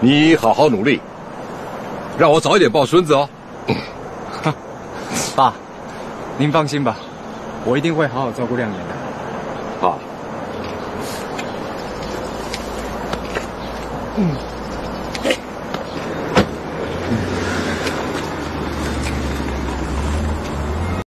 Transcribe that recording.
你好好努力让我早一点抱孙子哦。爸您放心吧我一定会好好照顾亮亮的。爸。嗯。